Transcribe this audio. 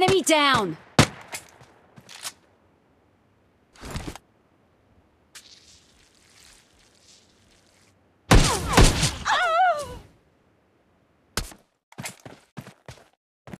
Enemy! Down!